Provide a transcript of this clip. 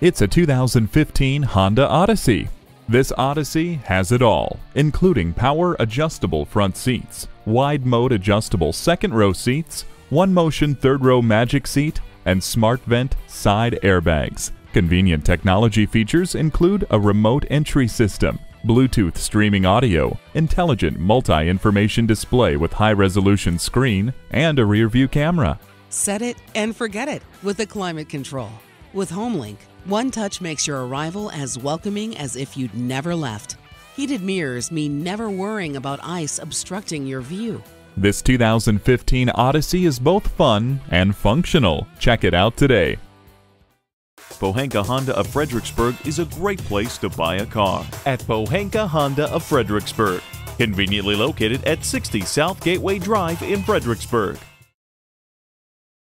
It's a 2015 Honda Odyssey. This Odyssey has it all, including power adjustable front seats, wide mode adjustable second row seats, one motion third row magic seat, and smart vent side airbags. Convenient technology features include a remote entry system, Bluetooth streaming audio, intelligent multi-information display with high-resolution screen, and a rear-view camera. Set it and forget it with the climate control. With HomeLink, one touch makes your arrival as welcoming as if you'd never left. Heated mirrors mean never worrying about ice obstructing your view. This 2015 Odyssey is both fun and functional. Check it out today. Pohanka Honda of Fredericksburg is a great place to buy a car. At Pohanka Honda of Fredericksburg, conveniently located at 60 South Gateway Drive in Fredericksburg.